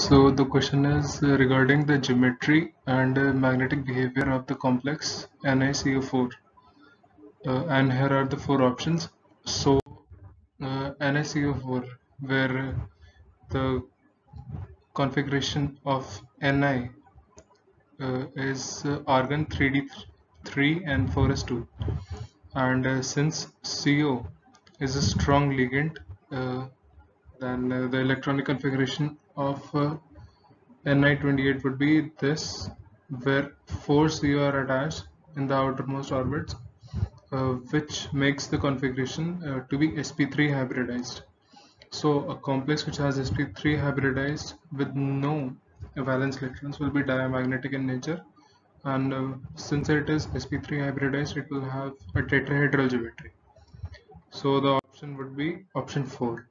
So the question is uh, regarding the geometry and uh, magnetic behavior of the complex NiCO4 uh, and here are the four options. So uh, NiCO4 where the configuration of Ni uh, is uh, argon 3d3 and 4s2 and since CO is a strong ligand then uh, the electronic configuration of uh, Ni28 would be this where 4 CO are attached in the outermost orbits uh, which makes the configuration uh, to be sp3 hybridized. So a complex which has sp3 hybridized with no valence electrons will be diamagnetic in nature. And uh, since it is sp3 hybridized it will have a tetrahedral geometry. So the option would be option 4